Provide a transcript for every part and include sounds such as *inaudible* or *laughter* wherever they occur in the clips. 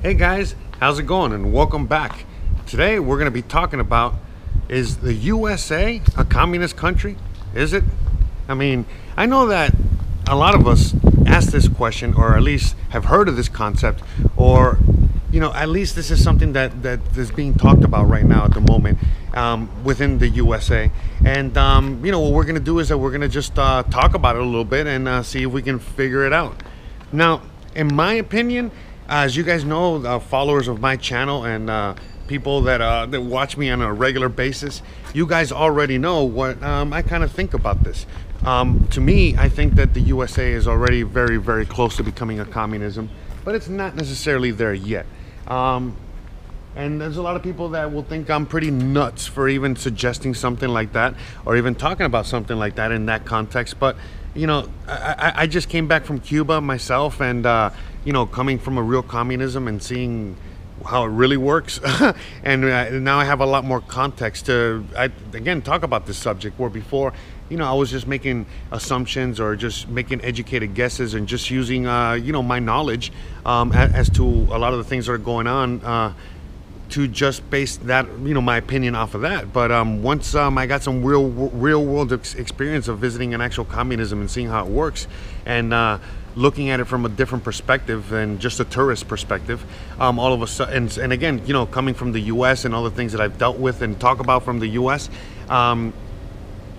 Hey guys, how's it going? And welcome back. Today we're going to be talking about is the USA a communist country? Is it? I mean, I know that a lot of us ask this question or at least have heard of this concept or you know, at least this is something that, that is being talked about right now at the moment um, within the USA. And, um, you know, what we're going to do is that we're going to just uh, talk about it a little bit and uh, see if we can figure it out. Now, in my opinion, as you guys know, uh, followers of my channel and uh, people that, uh, that watch me on a regular basis, you guys already know what um, I kind of think about this. Um, to me, I think that the USA is already very, very close to becoming a communism, but it's not necessarily there yet. Um, and there's a lot of people that will think I'm pretty nuts for even suggesting something like that or even talking about something like that in that context. But, you know, I, I just came back from Cuba myself and, uh, you know, coming from a real communism and seeing how it really works. *laughs* and uh, now I have a lot more context to, I, again, talk about this subject where before, you know, I was just making assumptions or just making educated guesses and just using, uh, you know, my knowledge um, as, as, to a lot of the things that are going on uh, to just base that, you know, my opinion off of that. But um, once um, I got some real, real world ex experience of visiting an actual communism and seeing how it works, and uh, looking at it from a different perspective than just a tourist perspective, um, all of a sudden, and, and, again, you know, coming from the U.S. and all the things that I've dealt with and talk about from the U.S. Um,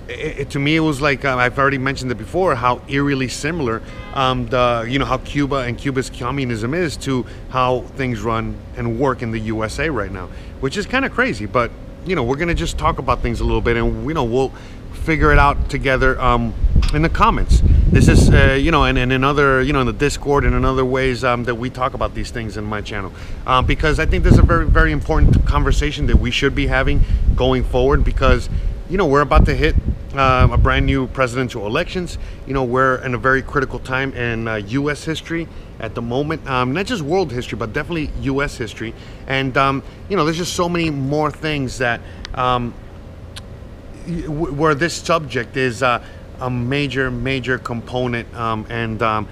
it, it, to me, it was like uh, I've already mentioned it before. How eerily similar, um, the you know how Cuba and Cuba's communism is to how things run and work in the USA right now, which is kind of crazy. But you know, we're gonna just talk about things a little bit, and you know, we'll figure it out together um, in the comments. This is, uh, you know, and, and in other, you know, in the Discord and in other ways um, that we talk about these things in my channel. Um, because I think this is a very, very important conversation that we should be having going forward because, you know, we're about to hit um, a brand new presidential elections. You know, we're in a very critical time in uh, U.S. history at the moment, um, not just world history, but definitely U.S. history. And um, you know, there's just so many more things that um, where this subject is uh, a major, major component, um, and um,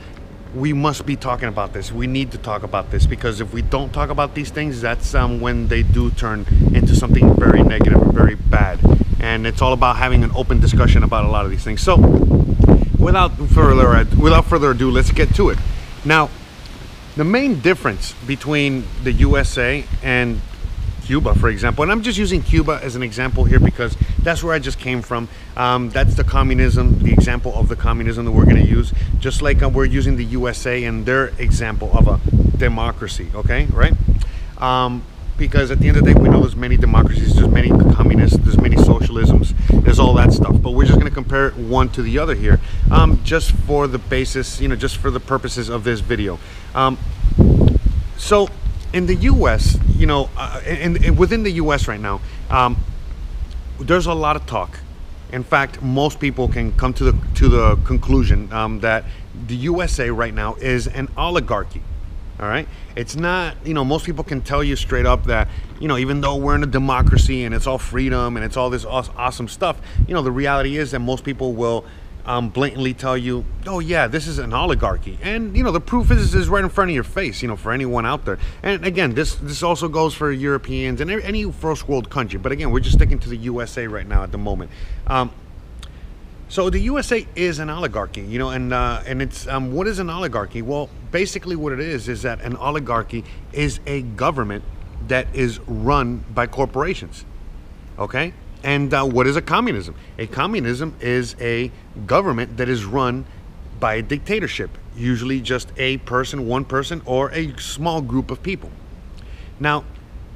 we must be talking about this. We need to talk about this because if we don't talk about these things, that's um, when they do turn into something very negative very bad. And it's all about having an open discussion about a lot of these things. So, without further without further ado, let's get to it. Now, the main difference between the USA and Cuba, for example, and I'm just using Cuba as an example here because that's where I just came from. Um, that's the communism, the example of the communism that we're going to use, just like uh, we're using the USA and their example of a democracy, okay, right? Um, because at the end of the day, we know there's many democracies, there's many communists, there's many socialisms, there's all that stuff. But we're just going to compare one to the other here, um, just for the basis, you know, just for the purposes of this video. Um, so in the U.S., you know, uh, in, in, within the U.S. right now, um, there's a lot of talk. In fact, most people can come to the to the conclusion um, that the USA right now is an oligarchy. All right, it's not. You know, most people can tell you straight up that you know, even though we're in a democracy and it's all freedom and it's all this awesome stuff, you know, the reality is that most people will um, blatantly tell you, oh yeah, this is an oligarchy, and you know the proof is is right in front of your face. You know, for anyone out there. And again, this this also goes for Europeans and any first world country. But again, we're just sticking to the USA right now at the moment. Um, so the USA is an oligarchy, you know, and uh, and it's um, what is an oligarchy? Well, basically, what it is is that an oligarchy is a government that is run by corporations. Okay, and uh, what is a communism? A communism is a government that is run by a dictatorship, usually just a person, one person, or a small group of people. Now,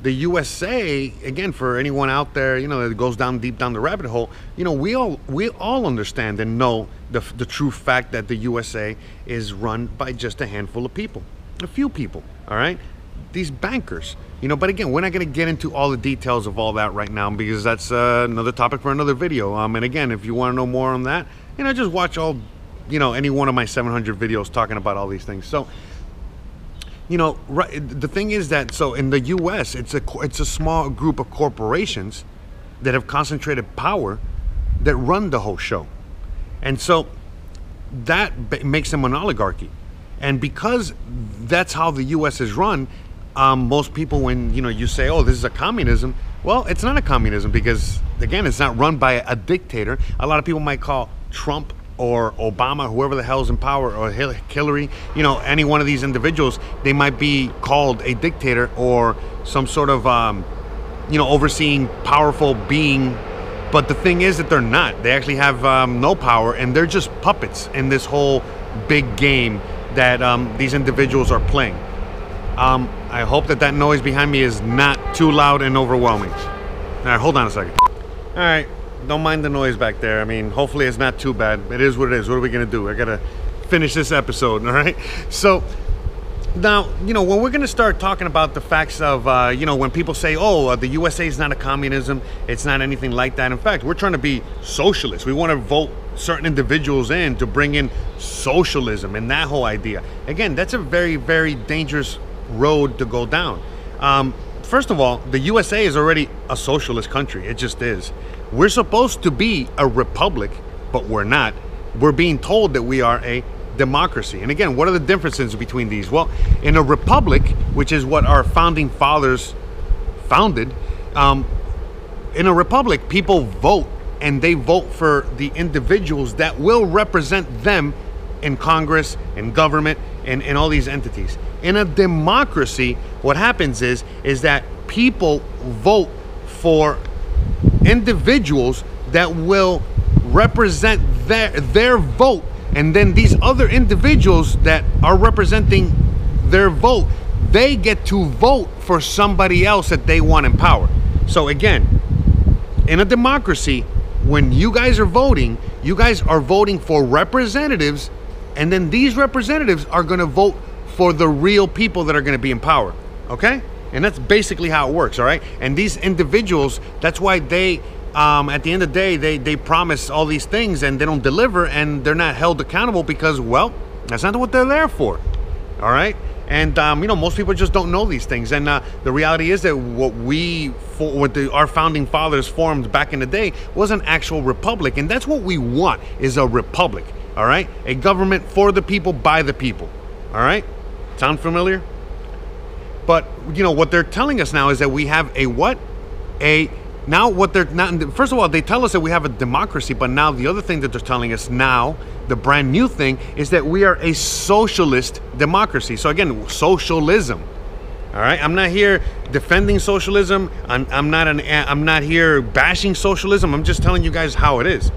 the USA, again, for anyone out there, you know, that goes down deep down the rabbit hole, you know, we all we all understand and know the, the true fact that the USA is run by just a handful of people, a few people, all right? These bankers, you know but again we're not going to get into all the details of all that right now because that's uh, another topic for another video. Um, and again if you want to know more on that you know just watch all you know any one of my 700 videos talking about all these things. So you know right the thing is that so in the US it's a it's a small group of corporations that have concentrated power that run the whole show. And so that makes them an oligarchy. And because that's how the US is run um, most people, when you know you say, "Oh, this is a communism," well, it's not a communism because again, it's not run by a dictator. A lot of people might call Trump or Obama, whoever the hell's in power, or Hillary, you know, any one of these individuals, they might be called a dictator or some sort of, um, you know, overseeing powerful being. But the thing is that they're not. They actually have um, no power, and they're just puppets in this whole big game that um, these individuals are playing. Um, I hope that that noise behind me is not too loud and overwhelming. All right, hold on a second. All right, don't mind the noise back there. I mean, hopefully it's not too bad. It is what it is. What are we gonna do? I gotta finish this episode. *laughs* All right. So now, you know, when we're to start talking about the facts of, uh, you know, when people say, oh, uh, the USA is not a communism, it's not anything like that. In fact, we're trying to be socialists. We want to vote certain individuals in to bring in socialism and that whole idea. Again, that's a very, very dangerous road to go down. Um, first of all, the USA is already a socialist country. It just is. We're supposed to be a republic, but we're not. We're being told that we are a democracy. And again, what are the differences between these? Well, in a republic, which is what our founding fathers founded, um, in a republic, people vote and they vote for the individuals that will represent them in Congress, in government, and in all these entities. In a democracy, what happens is is that people vote for individuals that will represent their their vote. And then these other individuals that are representing their vote they get to vote for somebody else that they want in power. So again in a democracy when you guys are voting you guys are voting for representatives and then these representatives are going to vote for the real people that are going to be in power okay and that's basically how it works all right and these individuals that's why they um, at the end of the day, they, they promise all these things and they don't deliver and they're not held accountable because, well, that's not what they're there for. All right? And, um, you know, most people just don't know these things. And uh, the reality is that what we, what the, our founding fathers formed back in the day was an actual republic. And that's what we want is a republic. All right? A government for the people, by the people. All right? Sound familiar? But, you know, what they're telling us now is that we have a what? A now what they're not first of all they tell us that we have a democracy but now the other thing that they're telling us now the brand new thing is that we are a socialist democracy. So again socialism. All right? I'm not here defending socialism. I'm, I'm not an i'm not here bashing socialism. I'm just telling you guys how it is.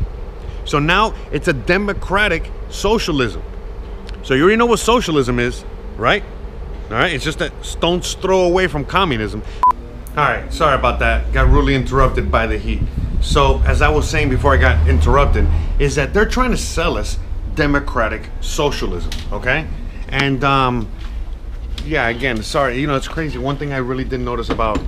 So now it's a democratic socialism. So you already know what socialism is right all right it's just a stone's throw away from communism all right, sorry about that. Got rudely interrupted by the heat. So, as I was saying before I got interrupted, is that they're trying to sell us democratic socialism, okay? And um, yeah, again, sorry, you know, it's crazy. One thing I really didn't notice about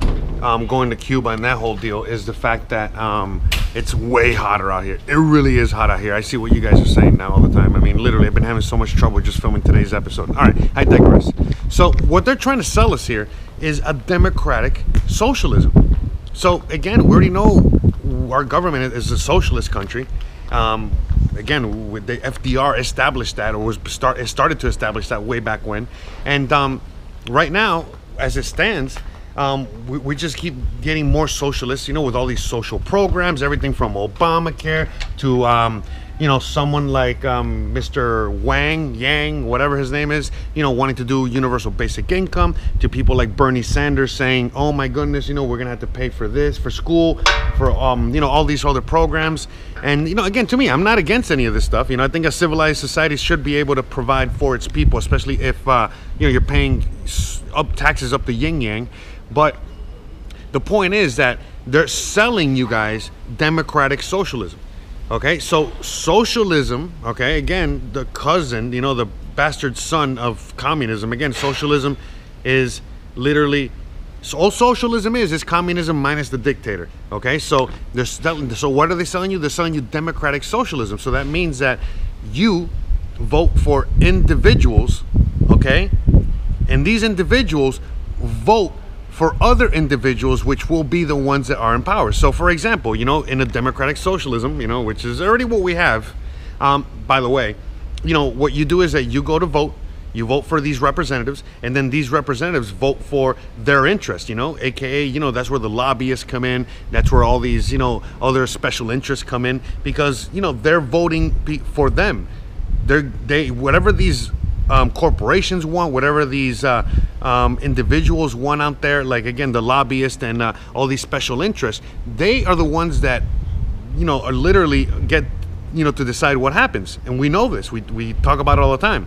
um, going to Cuba and that whole deal is the fact that um, it's way hotter out here. It really is hot out here. I see what you guys are saying now all the time. I mean, literally, I've been having so much trouble just filming today's episode. All right, I digress. So, what they're trying to sell us here is a democratic socialism. So, again, we already know our government is a socialist country. Um, again, with the FDR established that, or was start started to establish that way back when. And um, right now, as it stands, um, we, we, just keep getting more socialists. You know, with all these social programs, everything from Obamacare to um, you know, someone like um, Mr. Wang, Yang, whatever his name is, you know, wanting to do universal basic income, to people like Bernie Sanders saying, oh my goodness, you know, we're going to have to pay for this, for school, for, um, you know, all these other programs. And, you know, again, to me, I'm not against any of this stuff. You know, I think a civilized society should be able to provide for its people, especially if, uh, you know, you're paying up taxes up the yin yang. But the point is that they're selling you guys democratic socialism. Okay, so socialism, okay, again, the cousin, you know, the bastard son of communism. Again, socialism is literally so all socialism is is communism minus the dictator. Okay, so they're selling. So what are they selling you? They're selling you democratic socialism. So that means that you vote for individuals, okay, and these individuals vote for other individuals, which will be the ones that are in power. So, for example, you know, in a democratic socialism, you know, which is already what we have. Um, by the way, you know, what you do is that you go to vote, You vote for these representatives, and then these representatives vote for their interest. You know, aka, you know, that's where the lobbyists come in. That's where all these, you know, other special interests come in because you know they're voting for them. They're they whatever these um, corporations want, whatever these uh, um, individuals want out there, like again the lobbyists and uh, all these special interests, they are the ones that you know are literally get you know to decide what happens, and we know this. We we talk about it all the time.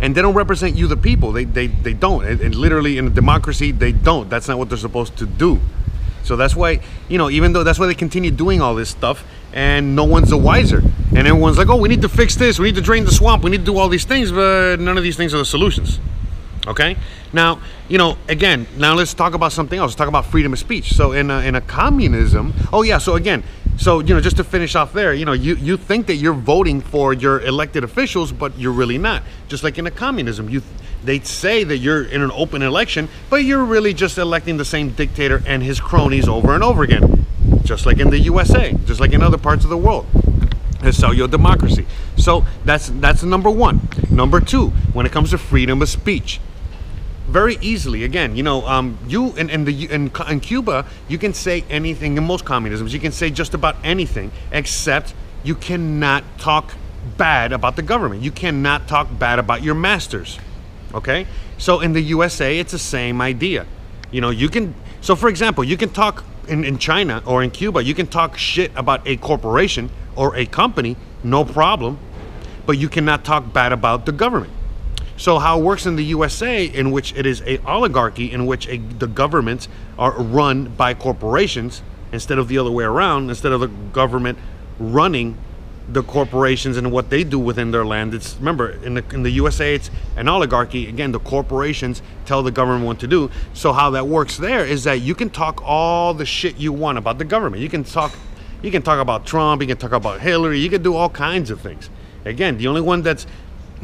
And they don't represent you, the people. They they, they don't. And, and literally in a democracy, they don't. That's not what they're supposed to do. So that's why, you know, even though that's why they continue doing all this stuff and no one's the wiser. And everyone's like, oh, we need to fix this, we need to drain the swamp, we need to do all these things, but none of these things are the solutions. Okay? Now, you know, again, now let's talk about something else. Let's talk about freedom of speech. So in a, in a communism, oh yeah, so again, so you know, just to finish off there, you know, you, you think that you're voting for your elected officials, but you're really not. Just like in a communism, you they say that you're in an open election, but you're really just electing the same dictator and his cronies over and over again. Just like in the USA, just like in other parts of the world. It's so your democracy. So that's that's number one. Number two, when it comes to freedom of speech, very easily. Again, you know, um, you in, in the in, in Cuba, you can say anything. In most communisms, you can say just about anything, except you cannot talk bad about the government. You cannot talk bad about your masters. Okay, so in the USA, it's the same idea. You know, you can. So, for example, you can talk in, in China or in Cuba, you can talk shit about a corporation or a company, no problem, but you cannot talk bad about the government. So how it works in the USA, in which it is a oligarchy, in which a, the governments are run by corporations instead of the other way around, instead of the government running the corporations and what they do within their land. It's remember in the in the USA, it's an oligarchy. Again, the corporations tell the government what to do. So how that works there is that you can talk all the shit you want about the government. You can talk, you can talk about Trump. You can talk about Hillary. You can do all kinds of things. Again, the only one that's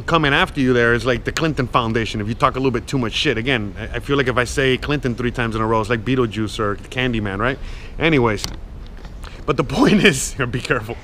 coming after you there is like the Clinton Foundation. If you talk a little bit too much shit, again, I feel like if I say Clinton three times in a row, it's like Beetlejuice or Candyman, right? Anyways, but the *laughs* point is, *laughs* be careful.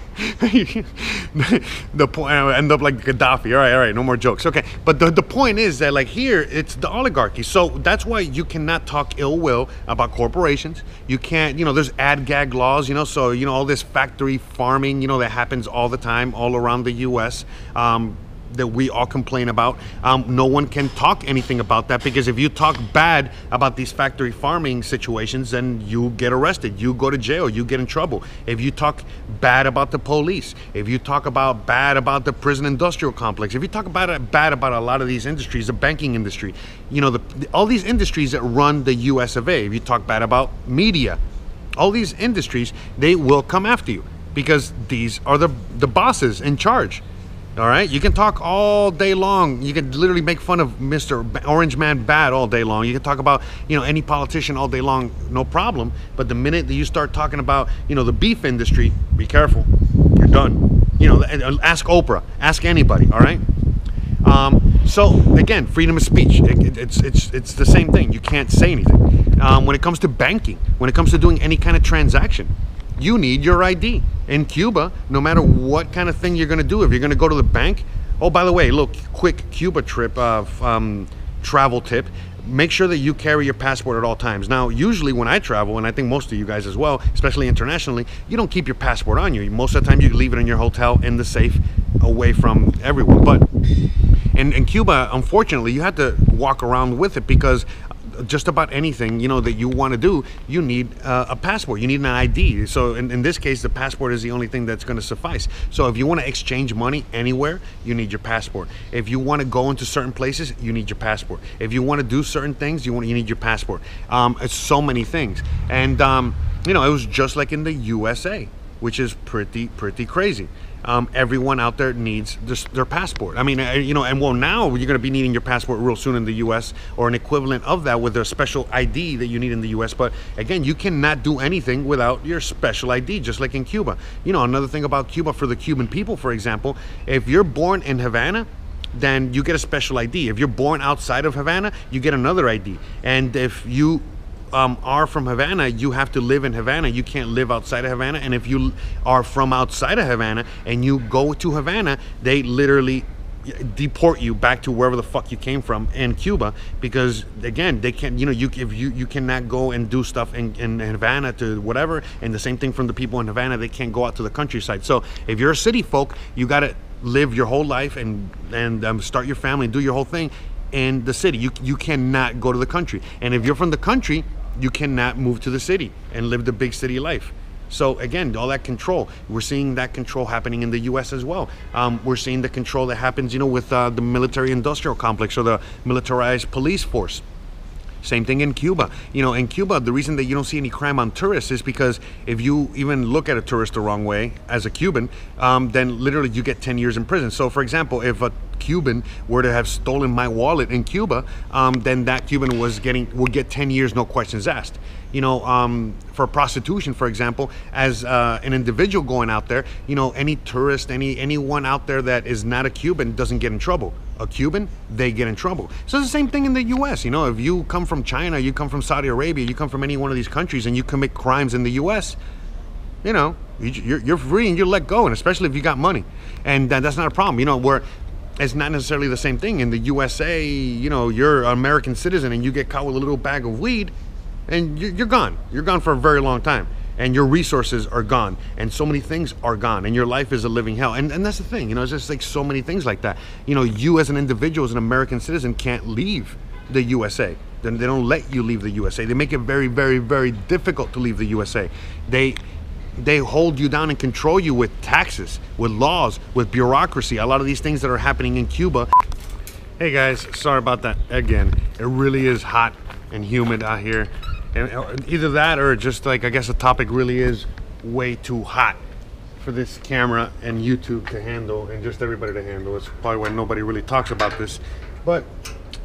the point, I end up like Gaddafi. All right, all right, no more jokes. Okay, but the, the point is that like here, it's the oligarchy. So that's why you cannot talk ill will about corporations. You can't, you know, there's ag-gag laws, you know, so you know all this factory farming, you know, that happens all the time all around the U.S. Um, that we all complain about. Um, no one can talk anything about that because if you talk bad about these factory farming situations, then you get arrested, you go to jail, you get in trouble. If you talk bad about the police, if you talk about bad about the prison industrial complex, if you talk about bad about a lot of these industries, the banking industry, you know, the, all these industries that run the U.S. of A. If you talk bad about media, all these industries, they will come after you because these are the the bosses in charge. All right, you can talk all day long. You can literally make fun of Mr. Orange Man bad all day long. You can talk about you know any politician all day long, no problem. But the minute that you start talking about you know the beef industry, be careful. You're done. You know, ask Oprah, ask anybody. All right. Um, so again, freedom of speech. It, it's it's it's the same thing. You can't say anything. Um, when it comes to banking, when it comes to doing any kind of transaction, you need your ID. In Cuba, no matter what kind of thing you're going to do, if you're going to go to the bank, oh, by the way, look, quick Cuba trip, uh, um, travel tip. Make sure that you carry your passport at all times. Now, usually when I travel, and I think most of you guys as well, especially internationally, you don't keep your passport on you. Most of the time, you leave it in your hotel in the safe, away from everyone. But in, in Cuba, unfortunately, you had to walk around with it because just about anything you know that you want to do, you need uh, a passport. You need an ID. So in, in this case, the passport is the only thing that's going to suffice. So if you want to exchange money anywhere, you need your passport. If you want to go into certain places, you need your passport. If you want to do certain things, you want you need your passport. Um, it's so many things, and um, you know it was just like in the USA, which is pretty pretty crazy um, everyone out there needs this, their passport. I mean, uh, you know, and well, now you're going to be needing your passport real soon in the U.S. or an equivalent of that with a special ID that you need in the U.S. But again, you cannot do anything without your special ID, just like in Cuba. You know, another thing about Cuba for the Cuban people, for example, if you're born in Havana, then you get a special ID. If you're born outside of Havana, you get another ID. And if you um, are from Havana, you have to live in Havana. You can't live outside of Havana. And if you are from outside of Havana and you go to Havana, they literally deport you back to wherever the fuck you came from in Cuba because again they can't you know you if you you cannot go and do stuff in, in Havana to whatever and the same thing from the people in Havana they can't go out to the countryside so if you're a city folk you got to live your whole life and and um, start your family and do your whole thing in the city you you cannot go to the country and if you're from the country you cannot move to the city and live the big city life so again, all that control, we're seeing that control happening in the U.S. as well. Um, we're seeing the control that happens, you know, with uh, the military-industrial complex or the militarized police force. Same thing in Cuba. You know, in Cuba, the reason that you don't see any crime on tourists is because if you even look at a tourist the wrong way as a Cuban, um, then literally you get 10 years in prison. So, for example, if a Cuban were to have stolen my wallet in Cuba, um, then that Cuban was getting would get 10 years, no questions asked. You know, um, for prostitution, for example, as uh, an individual going out there, you know, any tourist, any anyone out there that is not a Cuban doesn't get in trouble. A Cuban, they get in trouble. So it's the same thing in the U.S. You know, if you come from China, you come from Saudi Arabia, you come from any one of these countries, and you commit crimes in the U.S., you know, you're, you're free and you're let go, and especially if you got money, and that's not a problem. You know, where it's not necessarily the same thing in the USA. You know, you're an American citizen and you get caught with a little bag of weed, and you're gone. You're gone for a very long time, and your resources are gone, and so many things are gone, and your life is a living hell. And and that's the thing. You know, it's just like so many things like that. You know, you as an individual, as an American citizen, can't leave the USA. Then they don't let you leave the USA. They make it very, very, very difficult to leave the USA. They they hold you down and control you with taxes, with laws, with bureaucracy. A lot of these things that are happening in Cuba. Hey guys, sorry about that again. It really is hot and humid out here. And uh, either that or just like, I guess the topic really is way too hot for this camera and YouTube to handle and just everybody to handle. It's probably why nobody really talks about this. But,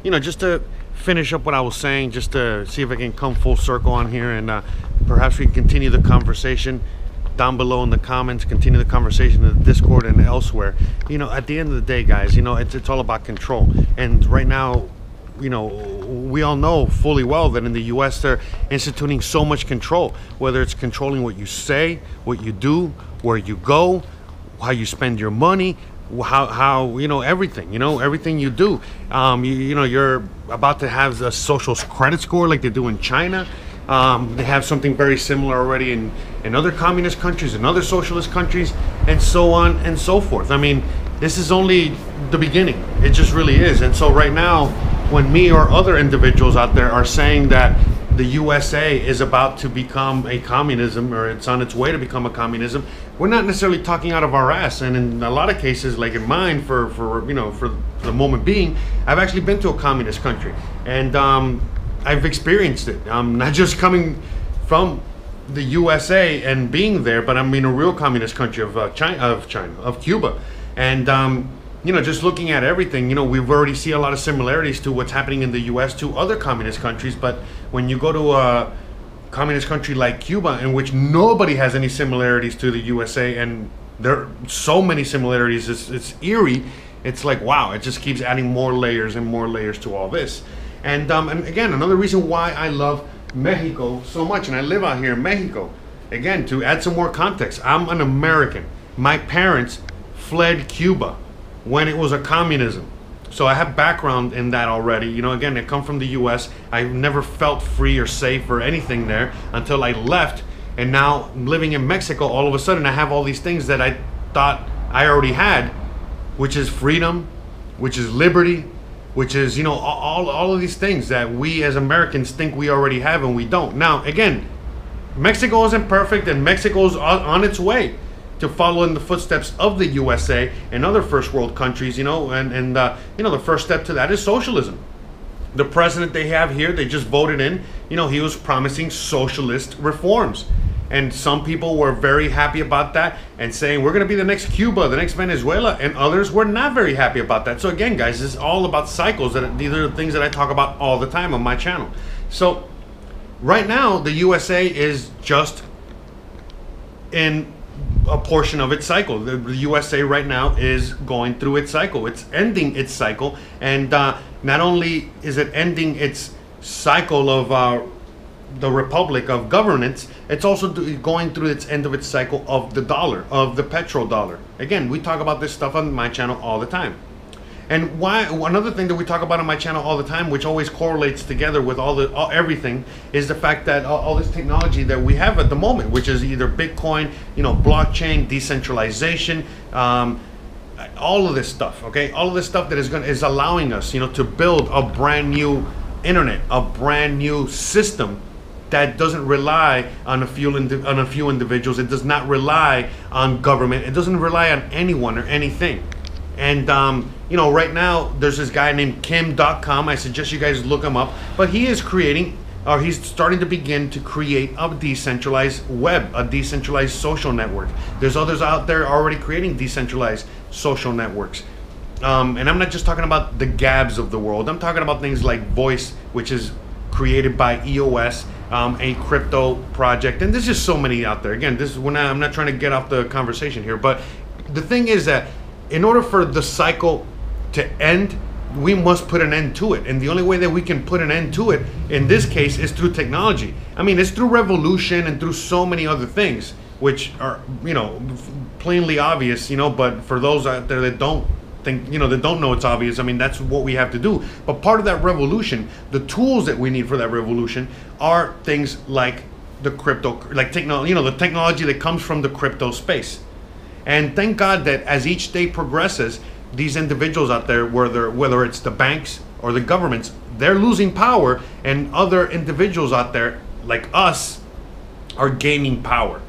you know, just to finish up what I was saying, just to see if I can come full circle on here and uh, perhaps we can continue the conversation down below in the comments, continue the conversation in the Discord and elsewhere. You know, at the end of the day, guys, you know, it's, it's all about control. And right now, you know, we all know fully well that in the US they're instituting so much control, whether it's controlling what you say, what you do, where you go, how you spend your money, how, how you know everything you know everything you do um, you, you know you're about to have a social credit score like they do in china um, they have something very similar already in, in other communist countries, in other socialist countries, and so on and so forth. I mean, this is only the beginning. It just really is. And so, right now, when me or other individuals out there are saying that the USA is about to become a communism or it's on its way to become a communism, we're not necessarily talking out of our ass. And in a lot of cases, like in mine, for, for you know, for the moment being, I've actually been to a communist country. And um, I've experienced it. I'm not just coming from the USA and being there, but I'm in a real communist country of uh, China, of China, of Cuba, and um, you know, just looking at everything, you know, we've already see a lot of similarities to what's happening in the U.S. to other communist countries. But when you go to a communist country like Cuba, in which nobody has any similarities to the USA, and there are so many similarities, it's, it's eerie. It's like wow, it just keeps adding more layers and more layers to all this. And, um, and again, another reason why I love Mexico so much, and I live out here in Mexico. Again, to add some more context, I'm an American. My parents fled Cuba when it was a communism. So I have background in that already. You know, again, I come from the US. I never felt free or safe or anything there until I left. And now living in Mexico, all of a sudden I have all these things that I thought I already had, which is freedom, which is liberty, which is you know all, all of these things that we as Americans think we already have and we don't. Now again, Mexico isn't perfect and Mexico's on, on its way to follow in the footsteps of the USA and other first world countries, you know, and, and uh, you know the first step to that is socialism. The president they have here, they just voted in, you know, he was promising socialist reforms. And some people were very happy about that and saying we're going to be the next Cuba, the next Venezuela, and others were not very happy about that. So again, guys, this is all about cycles. That these are the things that I talk about all the time on my channel. So right now, the USA is just in a portion of its cycle. The, USA right now is going through its cycle. It's ending its cycle, and uh, not only is it ending its cycle of uh, the republic of governance, it's also going through its end of its cycle of the dollar, of the petrodollar. Again, we talk about this stuff on my channel all the time. And why? Another thing that we talk about on my channel all the time, which always correlates together with all the all, everything, is the fact that all, all this technology that we have at the moment, which is either Bitcoin, you know, blockchain, decentralization. Um, all of this stuff okay all of this stuff that is going is allowing us you know to build a brand new internet a brand new system that doesn't rely on a few on a few individuals it does not rely on government it doesn't rely on anyone or anything and um, you know right now there's this guy named Kim Dotcom i suggest you guys look him up but he is creating or he's starting to begin to create a decentralized web, a decentralized social network. There's others out there already creating decentralized social networks. Um, and I'm not just talking about the Gabs of the world. I'm talking about things like Voice, which is created by EOS, um, a crypto project, and there's just so many out there. Again, this is when I'm not trying to get off the conversation here, but the thing is that in order for the cycle to end, we must put an end to it. And the only way that we can put an end to it, in this case, is through technology. I mean, it's through revolution and through so many other things, which are, you know, plainly obvious, you know, but for those out there that don't think, you know, that don't know it's obvious, I mean, that's what we have to do. But part of that revolution, the tools that we need for that revolution are things like the crypto, like technology, you know, the technology that comes from the crypto space. And thank God that as each day progresses, these individuals out there, whether whether it's the banks or the governments, they're losing power, and other individuals out there like us are gaining power.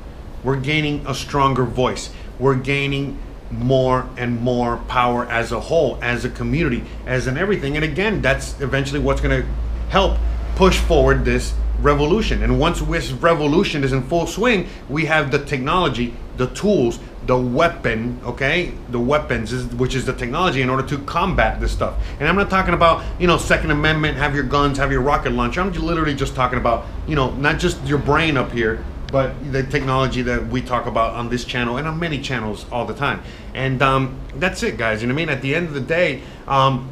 We're gaining a stronger voice. We're gaining more and more power as a whole, as a community, as in everything. And again, that's eventually what's going to help push forward this revolution. And once this revolution is in full swing, we have the technology, the tools, the weapon, okay, the weapons, is, which is the technology in order to combat this stuff. And I'm not talking about, you know, Second Amendment, have your guns, have your rocket launcher. I'm literally just talking about, you know, not just your brain up here, but the technology that we talk about on this channel and on many channels all the time. And um, that's it, guys. You know what I mean? At the end of the day, um,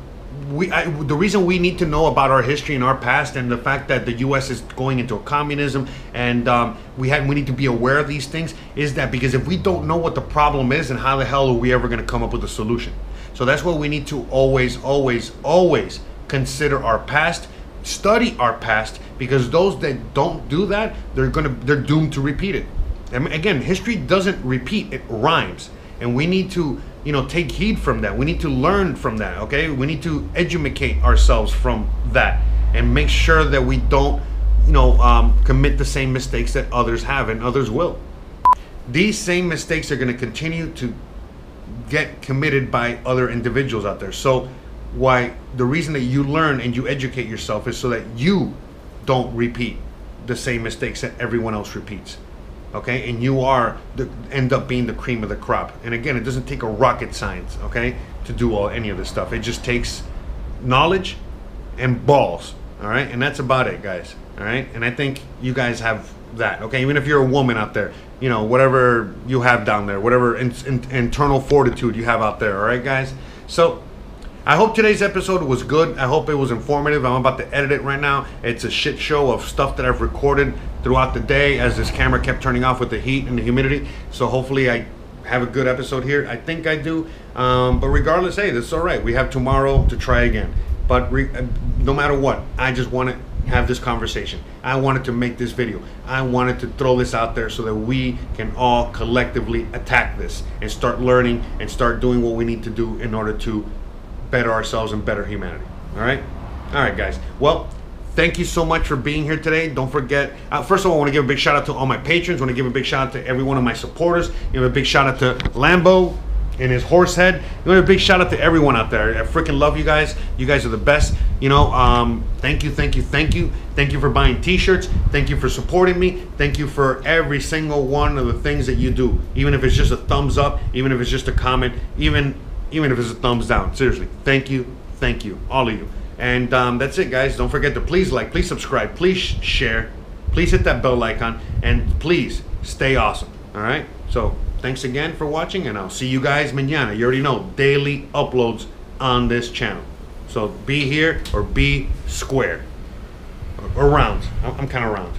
we I, the reason we need to know about our history and our past and the fact that the U.S. is going into a communism and um, we we need to be aware of these things is that because if we don't know what the problem is and how the hell are we ever going to come up with a solution? So that's why we need to always, always, always consider our past, study our past because those that don't do that, they're gonna they're doomed to repeat it. And again, history doesn't repeat; it rhymes, and we need to you know take heed from that. We need to learn from that okay? We need to educate ourselves from that and make sure that we don't you know um, commit the same mistakes that others have and others will. These same mistakes are going to continue to get committed by other individuals out there. So why the reason that you learn and you educate yourself is so that you don't repeat the same mistakes that everyone else repeats okay? And you are the end up being the cream of the crop. And again it doesn't take a rocket science okay to do all any of this stuff. It just takes knowledge and balls all right? And that's about it guys all right? And i think you guys have that okay? Even if you're a woman out there you know whatever you have down there whatever in, in, internal fortitude you have out there all right guys? So I hope today's episode was good. I hope it was informative. I'm about to edit it right now. It's a shit show of stuff that I've recorded throughout the day as this camera kept turning off with the heat and the humidity. So hopefully I have a good episode here. I think I do. Um, but regardless, hey, this is all right. We have tomorrow to try again. But re- uh, no matter what, I just want to have this conversation. I wanted to make this video. I wanted to throw this out there so that we can all collectively attack this and start learning and start doing what we need to do in order to better ourselves and better humanity. All right? All right, guys. Well, thank you so much for being here today. Don't forget, uh, first of all, I want to give a big shout out to all my patrons. I want to give a big shout out to every one of my supporters. Give a big shout out to Lambo and his horse head. Give a big shout out to everyone out there. I freaking love you guys. You guys are the best. You know, um, thank you, thank you, thank you. Thank you for buying t-shirts. Thank you for supporting me. Thank you for every single one of the things that you do. Even if it's just a thumbs up, even if it's just a comment, even even if it's a thumbs down. Seriously, thank you, thank you, all of you. And um, that's it, guys. Don't forget to please like, please subscribe, please share, please hit that bell icon, and please stay awesome. All right. So thanks again for watching, and I'll see you guys mañana. You already know daily uploads on this channel. So be here or be square or, or round. I'm, I'm kind of round.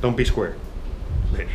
Don't be square. Later.